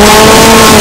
Oh.